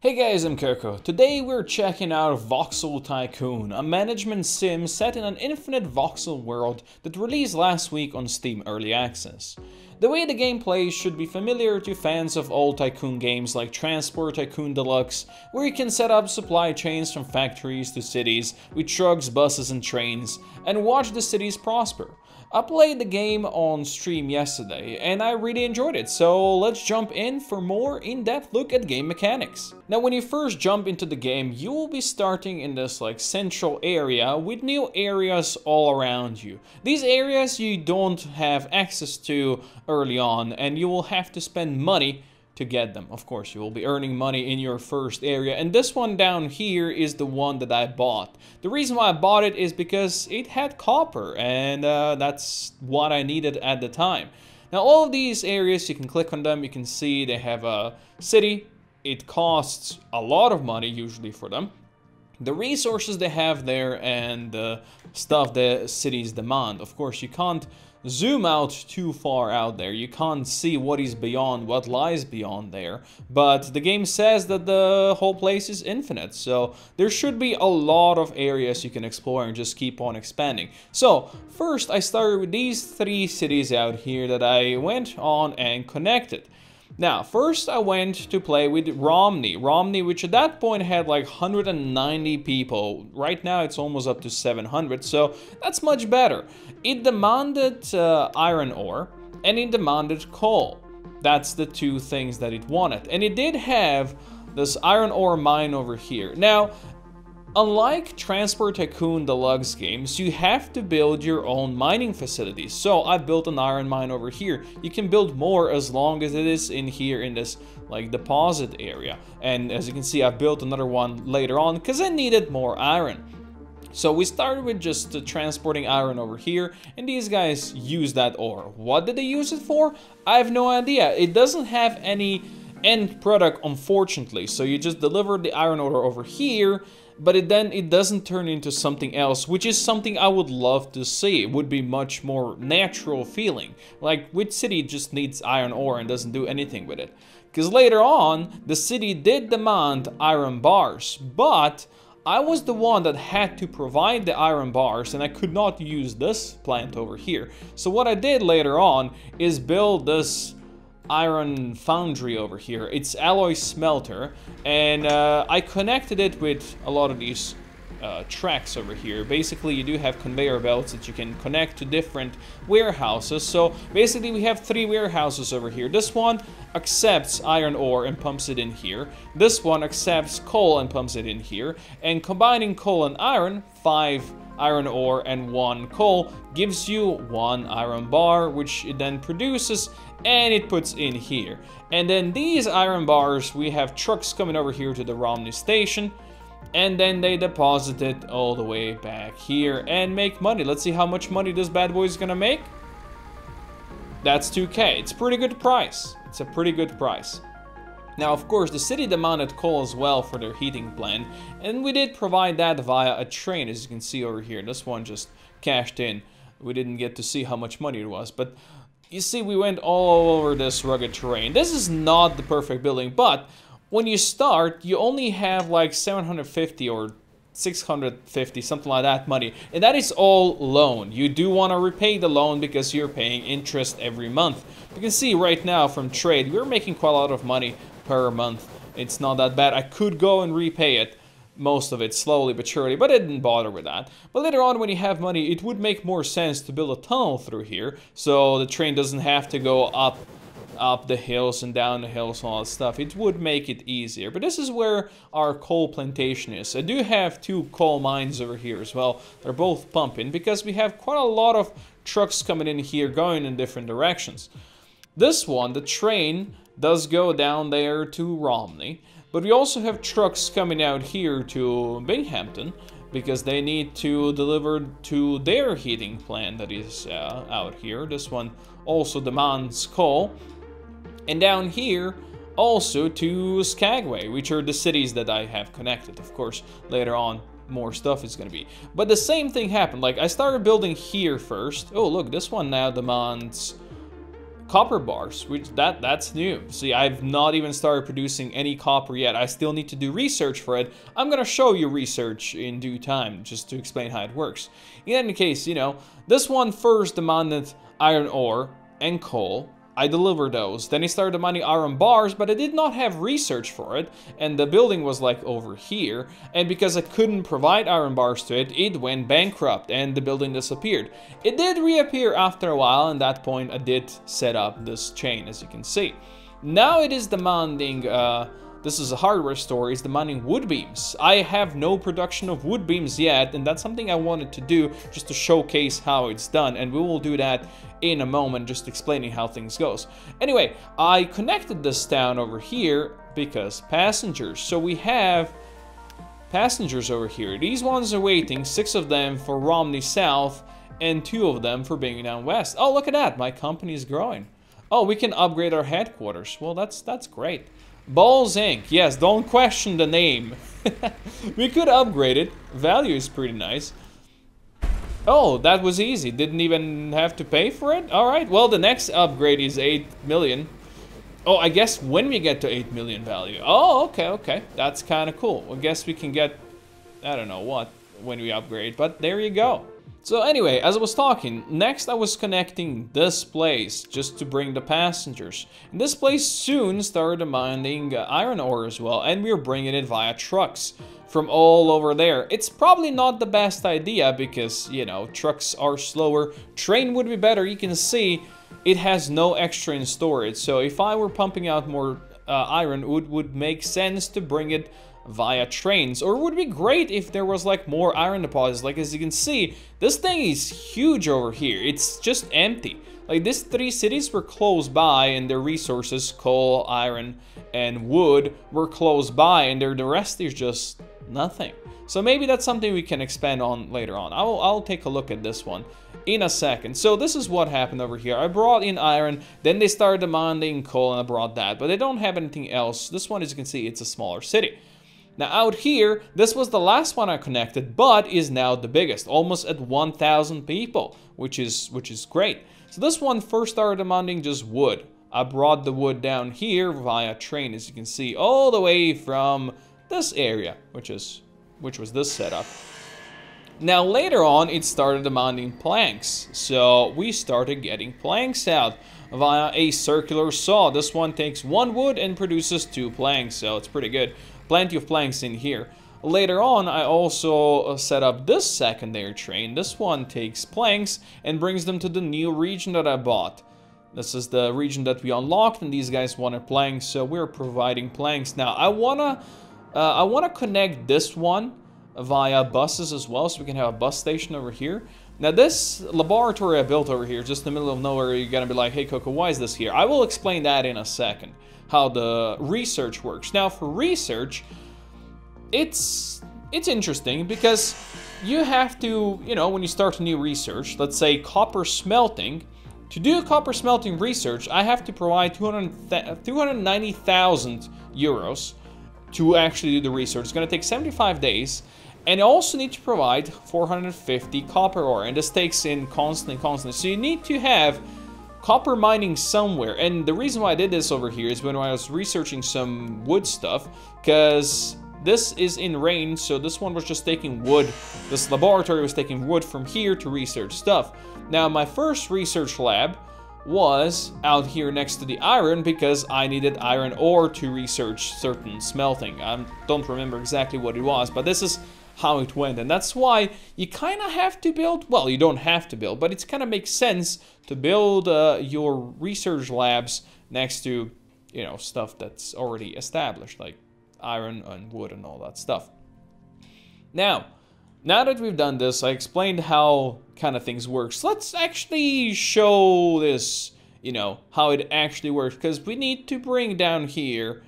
Hey guys, I'm Koko. Today we're checking out Voxel Tycoon, a management sim set in an infinite voxel world that released last week on Steam Early Access. The way the game plays should be familiar to fans of old Tycoon games like Transport Tycoon Deluxe, where you can set up supply chains from factories to cities with trucks, buses and trains, and watch the cities prosper. I played the game on stream yesterday and I really enjoyed it, so let's jump in for more in-depth look at game mechanics. Now when you first jump into the game, you will be starting in this like central area with new areas all around you. These areas you don't have access to early on and you will have to spend money to get them. Of course, you will be earning money in your first area. And this one down here is the one that I bought. The reason why I bought it is because it had copper and uh, that's what I needed at the time. Now, all of these areas, you can click on them. You can see they have a city. It costs a lot of money usually for them the resources they have there and the stuff the cities demand. Of course, you can't zoom out too far out there. You can't see what is beyond, what lies beyond there. But the game says that the whole place is infinite. So there should be a lot of areas you can explore and just keep on expanding. So first I started with these three cities out here that I went on and connected. Now, first I went to play with Romney. Romney, which at that point had like 190 people. Right now it's almost up to 700, so that's much better. It demanded uh, iron ore and it demanded coal. That's the two things that it wanted. And it did have this iron ore mine over here. Now, Unlike Transport Tycoon Deluxe games, you have to build your own mining facilities. So I built an iron mine over here. You can build more as long as it is in here in this like deposit area. And as you can see, I built another one later on because I needed more iron. So we started with just uh, transporting iron over here, and these guys use that ore. What did they use it for? I have no idea. It doesn't have any end product, unfortunately. So you just deliver the iron ore over here, but it then it doesn't turn into something else, which is something I would love to see. It would be much more natural feeling. Like Which City just needs iron ore and doesn't do anything with it. Because later on, the city did demand iron bars, but I was the one that had to provide the iron bars and I could not use this plant over here. So what I did later on is build this iron foundry over here. It's alloy smelter, and uh, I connected it with a lot of these uh, tracks over here. Basically, you do have conveyor belts that you can connect to different warehouses. So basically, we have three warehouses over here. This one accepts iron ore and pumps it in here. This one accepts coal and pumps it in here. And combining coal and iron, five iron ore and one coal gives you one iron bar, which it then produces and it puts in here. And then these iron bars, we have trucks coming over here to the Romney station, and then they deposit it all the way back here and make money. Let's see how much money this bad boy is gonna make. That's 2k. It's a pretty good price. It's a pretty good price. Now, of course, the city demanded coal as well for their heating plant, and we did provide that via a train, as you can see over here. This one just cashed in. We didn't get to see how much money it was, but you see, we went all over this rugged terrain. This is not the perfect building, but when you start, you only have like 750 or 650, something like that money. And that is all loan. You do want to repay the loan because you're paying interest every month. You can see right now from trade, we're making quite a lot of money per month. It's not that bad. I could go and repay it most of it slowly but surely, but I didn't bother with that. But later on, when you have money, it would make more sense to build a tunnel through here, so the train doesn't have to go up up the hills and down the hills and all that stuff. It would make it easier. But this is where our coal plantation is. I do have two coal mines over here as well. They're both pumping because we have quite a lot of trucks coming in here going in different directions. This one, the train, does go down there to Romney. But we also have trucks coming out here to Binghamton because they need to deliver to their heating plant that is uh, out here. This one also demands coal. And down here, also to Skagway, which are the cities that I have connected. Of course, later on, more stuff is going to be. But the same thing happened. Like, I started building here first. Oh, look, this one now demands copper bars, which that that's new. See, I've not even started producing any copper yet. I still need to do research for it. I'm gonna show you research in due time, just to explain how it works. In any case, you know, this one first demanded iron ore and coal, I delivered those. Then he started mining iron bars, but I did not have research for it, and the building was like over here, and because I couldn't provide iron bars to it, it went bankrupt, and the building disappeared. It did reappear after a while, and that point I did set up this chain, as you can see. Now it is demanding uh, this is a hardware store, is demanding wood beams. I have no production of wood beams yet, and that's something I wanted to do just to showcase how it's done, and we will do that in a moment, just explaining how things goes. Anyway, I connected this town over here because passengers. So we have passengers over here. These ones are waiting, six of them for Romney South, and two of them for Binghamton West. Oh, look at that, my company is growing. Oh, we can upgrade our headquarters. Well, that's that's great. Balls Inc. Yes, don't question the name. we could upgrade it. Value is pretty nice. Oh, that was easy. Didn't even have to pay for it? Alright, well the next upgrade is 8 million. Oh, I guess when we get to 8 million value. Oh, okay, okay. That's kind of cool. I guess we can get, I don't know what, when we upgrade. But there you go. So anyway, as I was talking, next I was connecting this place just to bring the passengers. And this place soon started mining uh, iron ore as well, and we were bringing it via trucks from all over there. It's probably not the best idea because, you know, trucks are slower. Train would be better. You can see it has no extra in storage. So if I were pumping out more uh, iron, it would, would make sense to bring it via trains. Or it would be great if there was like more iron deposits. Like as you can see, this thing is huge over here. It's just empty. Like these three cities were close by and their resources, coal, iron, and wood were close by and the rest is just nothing. So maybe that's something we can expand on later on. I'll, I'll take a look at this one in a second. So this is what happened over here. I brought in iron, then they started demanding coal and I brought that, but they don't have anything else. This one, as you can see, it's a smaller city. Now out here, this was the last one I connected, but is now the biggest, almost at 1,000 people, which is which is great. So this one first started demanding just wood. I brought the wood down here via train, as you can see, all the way from this area, which is which was this setup. Now later on, it started demanding planks, so we started getting planks out via a circular saw. This one takes one wood and produces two planks, so it's pretty good plenty of planks in here. Later on, I also uh, set up this secondary train. This one takes planks and brings them to the new region that I bought. This is the region that we unlocked, and these guys wanted planks, so we're providing planks. Now, I wanna, uh, I wanna connect this one via buses as well, so we can have a bus station over here. Now, this laboratory I built over here, just in the middle of nowhere, you're gonna be like, hey, Koko, why is this here? I will explain that in a second how the research works. Now for research, it's it's interesting because you have to, you know, when you start a new research, let's say copper smelting, to do copper smelting research, I have to provide 290,000 euros to actually do the research. It's going to take 75 days. And I also need to provide 450 copper ore. And this takes in constantly, constantly. So you need to have copper mining somewhere. And the reason why I did this over here is when I was researching some wood stuff, because this is in range, so this one was just taking wood. This laboratory was taking wood from here to research stuff. Now, my first research lab was out here next to the iron because I needed iron ore to research certain smelting. I don't remember exactly what it was, but this is how it went. And that's why you kind of have to build, well, you don't have to build, but it kind of makes sense to build uh, your research labs next to, you know, stuff that's already established, like iron and wood and all that stuff. Now, now that we've done this, I explained how kind of things works. Let's actually show this, you know, how it actually works, because we need to bring down here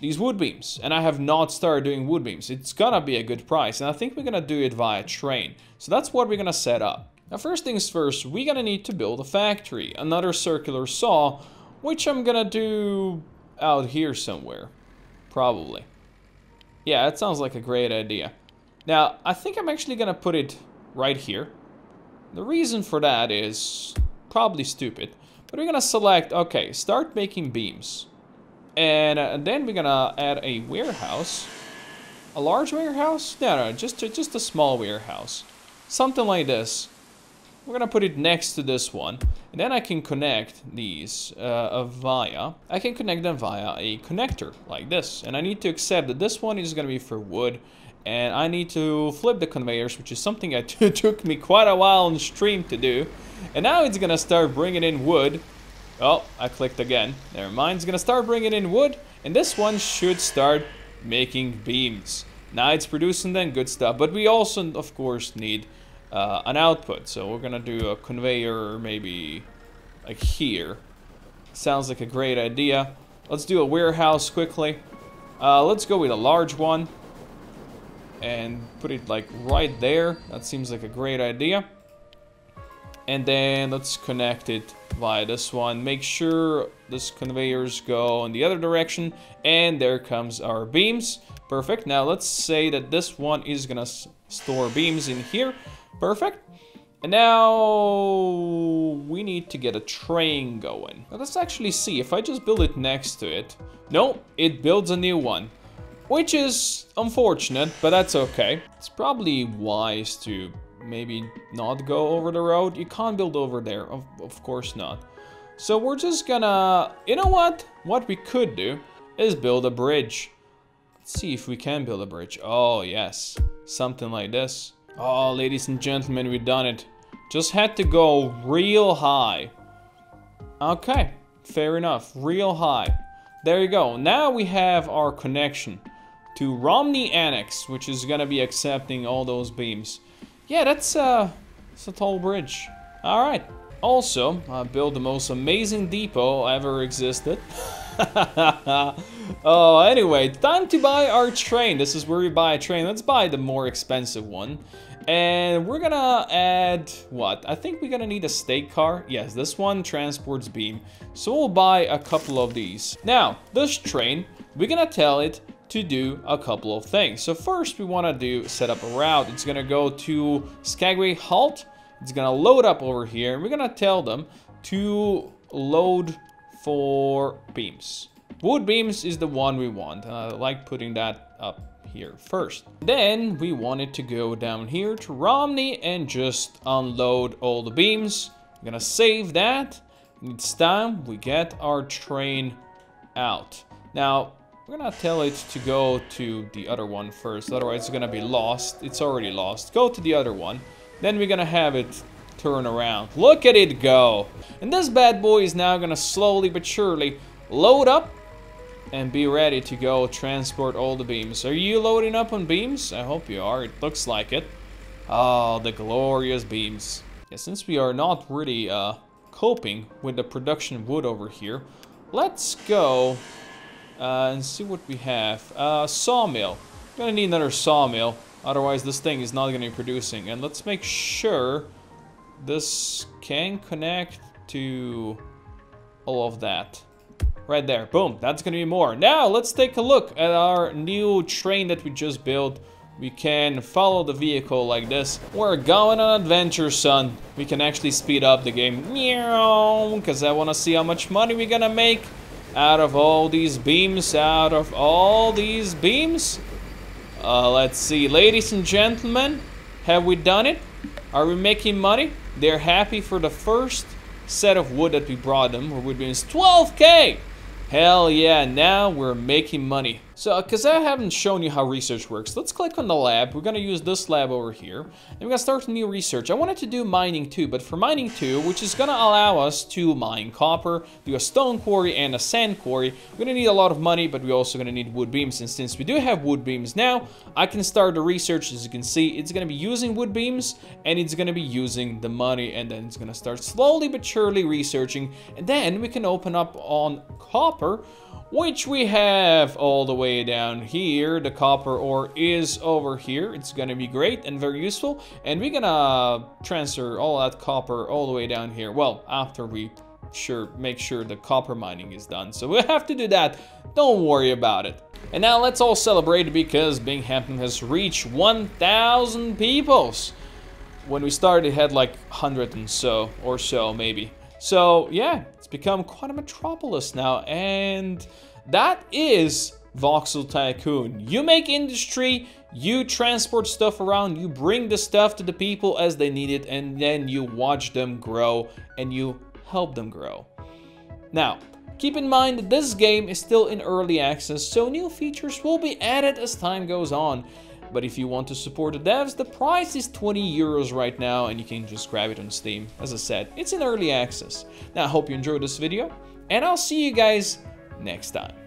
these wood beams. And I have not started doing wood beams. It's gonna be a good price. And I think we're gonna do it via train. So that's what we're gonna set up. Now first things first, we're gonna need to build a factory. Another circular saw, which I'm gonna do out here somewhere. Probably. Yeah, that sounds like a great idea. Now, I think I'm actually gonna put it right here. The reason for that is probably stupid. But we're gonna select, okay, start making beams. And, uh, then we're gonna add a warehouse. A large warehouse? No, no, just, just a small warehouse. Something like this. We're gonna put it next to this one. And then I can connect these uh, via, I can connect them via a connector like this. And I need to accept that this one is gonna be for wood. And I need to flip the conveyors, which is something that took me quite a while on stream to do. And now it's gonna start bringing in wood. Oh, I clicked again. Never mind, it's gonna start bringing in wood. And this one should start making beams. Now it's producing then good stuff. But we also, of course, need uh, an output. So we're gonna do a conveyor maybe like here. Sounds like a great idea. Let's do a warehouse quickly. Uh, let's go with a large one and put it like right there. That seems like a great idea. And then let's connect it via this one. Make sure this conveyors go in the other direction. And there comes our beams. Perfect. Now let's say that this one is gonna store beams in here. Perfect. And now we need to get a train going. Now let's actually see if I just build it next to it. No, it builds a new one. Which is unfortunate, but that's okay. It's probably wise to maybe not go over the road. You can't build over there, of, of course not. So we're just gonna... You know what? What we could do is build a bridge. Let's see if we can build a bridge. Oh, yes. Something like this. Oh, ladies and gentlemen, we've done it. Just had to go real high. Okay, fair enough. Real high. There you go. Now we have our connection to Romney Annex, which is gonna be accepting all those beams. Yeah, that's, uh, it's a tall bridge. Alright. Also, I built the most amazing depot ever existed. oh, anyway, time to buy our train. This is where we buy a train. Let's buy the more expensive one. And we're gonna add, what? I think we're gonna need a state car. Yes, this one transports beam. So we'll buy a couple of these. Now, this train, we're gonna tell it to do a couple of things. So first we wanna do set up a route. It's gonna go to Skagway Halt. It's gonna load up over here. And we're gonna tell them to load for beams. Wood beams is the one we want. I like putting that up here first. Then we want it to go down here to Romney and just unload all the beams. I'm gonna save that. It's time we get our train out. Now, we're gonna tell it to go to the other one first, otherwise it's gonna be lost. It's already lost. Go to the other one. Then we're gonna have it turn around. Look at it go. And this bad boy is now gonna slowly but surely load up and be ready to go transport all the beams. Are you loading up on beams? I hope you are. It looks like it. Oh, the glorious beams. Yeah, since we are not really uh, coping with the production of wood over here, let's go uh, and see what we have. Uh, sawmill. Gonna need another sawmill, otherwise this thing is not gonna be producing. And let's make sure this can connect to all of that. Right there, boom, that's gonna be more. Now, let's take a look at our new train that we just built. We can follow the vehicle like this. We're going on adventure, son. We can actually speed up the game. Because I want to see how much money we're gonna make out of all these beams, out of all these beams. Uh, let's see, ladies and gentlemen, have we done it? Are we making money? They're happy for the first set of wood that we brought them, where beams 12k! Hell yeah, now we're making money. So, because I haven't shown you how research works, let's click on the lab. We're going to use this lab over here. And we're going to start new research. I wanted to do mining too, but for mining too, which is going to allow us to mine copper, do a stone quarry and a sand quarry, we're going to need a lot of money, but we're also going to need wood beams. And since we do have wood beams now, I can start the research. As you can see, it's going to be using wood beams, and it's going to be using the money, and then it's going to start slowly but surely researching. And then we can open up on copper, which we have all the way down here. The copper ore is over here. It's to be great and very useful. And we're to transfer all that copper all the way down here. Well, after we sure make sure the copper mining is done. So we'll have to do that. Don't worry about it. And now let's all celebrate because Binghamton has reached 1,000 peoples. When we started, it had like 100 and so, or so maybe. So yeah, It's become quite a metropolis now, and that is Voxel Tycoon. You make industry, you transport stuff around, you bring the stuff to the people as they need it, and then you watch them grow and you help them grow. Now, keep in mind that this game is still in early access, so new features will be added as time goes on. But if you want to support the devs, the price is 20 euros right now and you can just grab it on Steam. As I said, it's in early access. Now I hope you enjoyed this video and I'll see you guys next time.